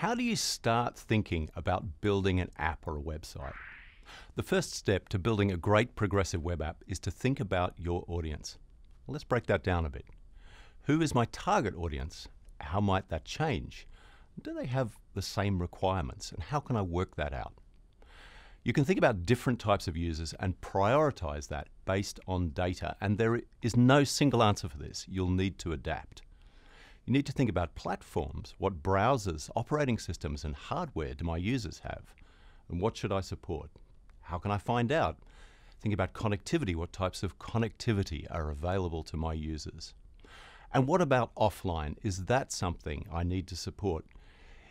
How do you start thinking about building an app or a website? The first step to building a great progressive web app is to think about your audience. Let's break that down a bit. Who is my target audience? How might that change? Do they have the same requirements? And how can I work that out? You can think about different types of users and prioritize that based on data, and there is no single answer for this. You'll need to adapt. You need to think about platforms. What browsers, operating systems, and hardware do my users have? And what should I support? How can I find out? Think about connectivity. What types of connectivity are available to my users? And what about offline? Is that something I need to support?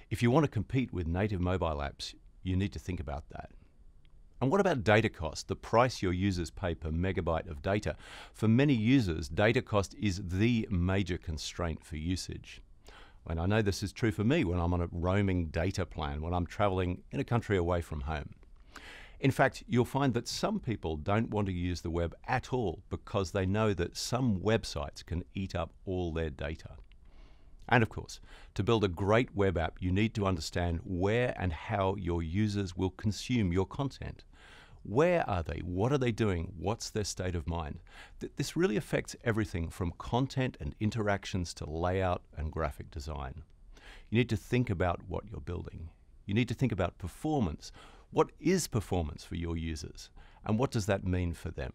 If you want to compete with native mobile apps, you need to think about that. And what about data cost, the price your users pay per megabyte of data? For many users, data cost is the major constraint for usage. And I know this is true for me when I'm on a roaming data plan, when I'm traveling in a country away from home. In fact, you'll find that some people don't want to use the web at all because they know that some websites can eat up all their data. And of course, to build a great web app, you need to understand where and how your users will consume your content. Where are they? What are they doing? What's their state of mind? Th this really affects everything from content and interactions to layout and graphic design. You need to think about what you're building. You need to think about performance. What is performance for your users? And what does that mean for them?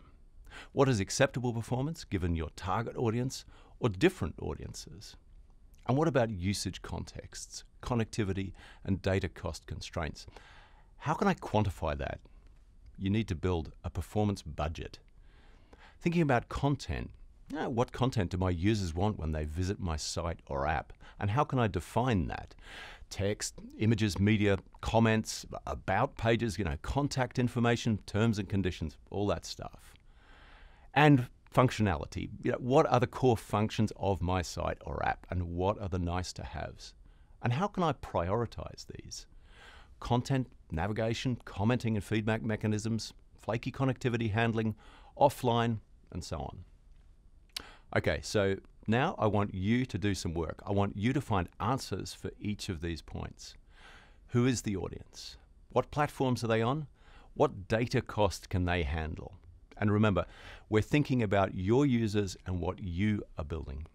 What is acceptable performance given your target audience or different audiences? And what about usage contexts, connectivity, and data cost constraints? How can I quantify that? you need to build a performance budget. Thinking about content, what content do my users want when they visit my site or app? And how can I define that? Text, images, media, comments, about pages, you know, contact information, terms and conditions, all that stuff. And functionality. You know, what are the core functions of my site or app and what are the nice to haves? And how can I prioritize these? content, navigation, commenting and feedback mechanisms, flaky connectivity handling, offline, and so on. Okay, so now I want you to do some work. I want you to find answers for each of these points. Who is the audience? What platforms are they on? What data cost can they handle? And remember, we're thinking about your users and what you are building.